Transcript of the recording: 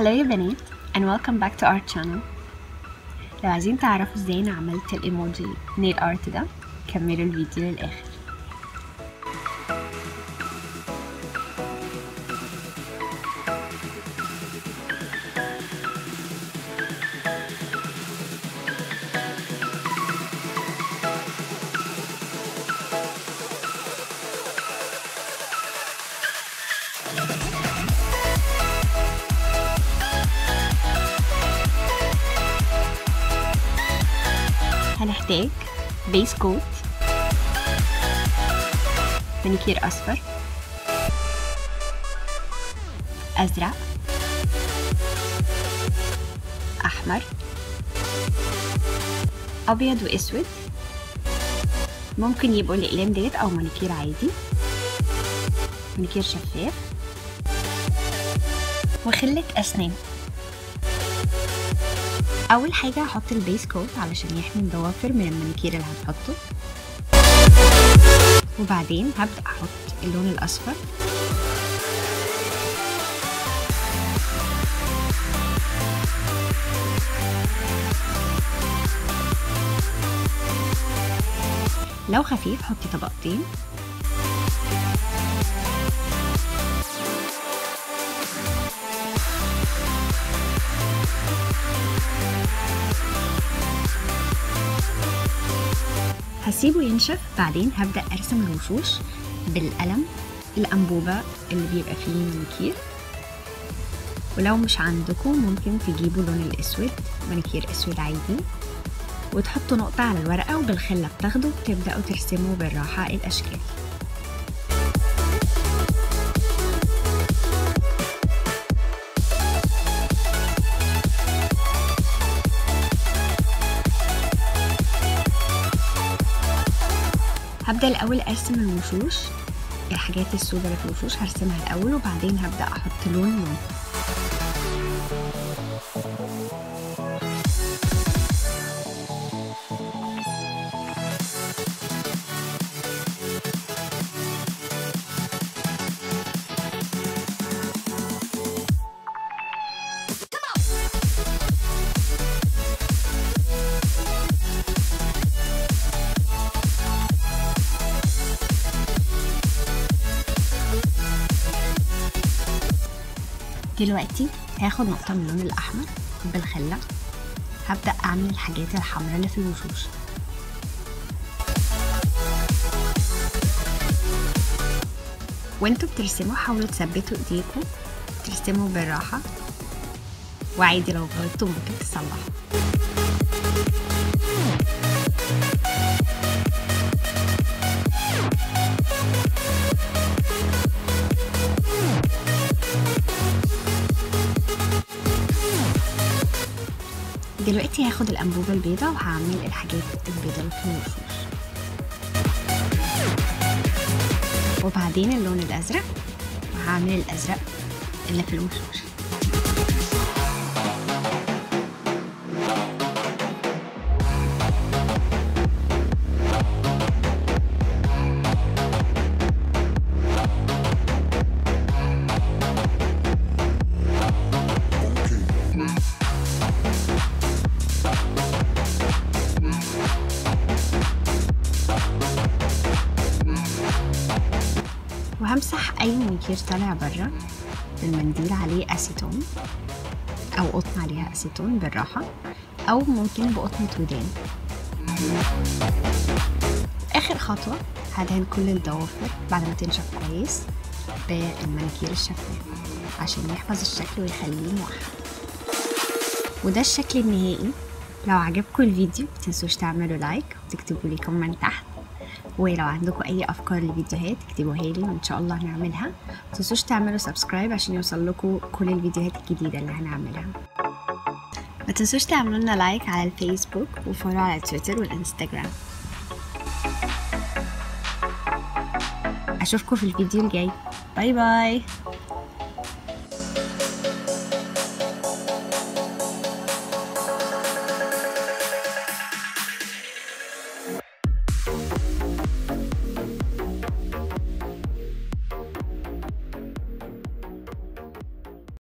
Hello يا بنات and welcome back to our channel لو عايزين تعرفوا ازاي انا عملت الايموجي نيل ارت ده كملوا الفيديو للاخر هنحتاج base coat مانيكير أصفر أزرق أحمر أبيض وأسود ممكن يبقوا الأقلام ديت أو مانيكير عادي. مانيكير شفاف. وخلة أسنان. أول حاجة هحط ال base coat علشان يحمي الضوافر من المانيكير اللي هنحطه وبعدين هبدأ أحط اللون الأصفر. لو خفيف حطي طبقتين. هسيبه ينشف بعدين هبدأ أرسم الوشوش بالقلم الأنبوبة اللي بيبقى فيه مانيكير ولو مش عندكم ممكن تجيبوا اللون الأسود مانيكير أسود عادي. وتحطوا نقطة على الورقة وبالخلة بتاخدوا بتبدأوا ترسموا بالراحة الأشكال. هبدأ الأول أرسم الوشوش الحاجات السوداء اللي في الوشوش هرسمها الأول وبعدين هبدأ أحط لون لون. دلوقتي هاخد نقطة من اللون الأحمر بالخلة. هبدأ أعمل الحاجات الحمراء اللي في الوشوش. وانتوا بترسموا حاولوا تثبتوا إيديكم ترسموا بالراحة. وعادي لو غلطتوا ممكن تصلحوا. دلوقتي هاخد الأنبوبة البيضة وهعمل الحاجات البيضة اللي في الوشوش وبعدين اللون الأزرق وهعمل الأزرق اللي في الوشوش. وهمسح أي مانيكير طالع بره بالمنديل عليه أسيتون أو قطن عليها أسيتون بالراحة. أو ممكن بقطنة ودان آخر خطوة هدهن كل الضوافر بعد ما تنشف كويس بالمانيكير الشفاف عشان يحفظ الشكل ويخليه موحد. وده الشكل النهائي. لو عجبكم الفيديو متنسوش تعملوا like وتكتبوا لي comment تحت. ولو عندكم أي أفكار لفيديوهات اكتبوها لي وإن شاء الله هنعملها متنسوش تعملوا subscribe عشان يوصل لكم كل الفيديوهات الجديدة اللي هنعملها. ما تنسوش تعملوا لنا like على الفيسبوك و follow على تويتر والإنستجرام. أشوفكم في الفيديو الجاي. bye bye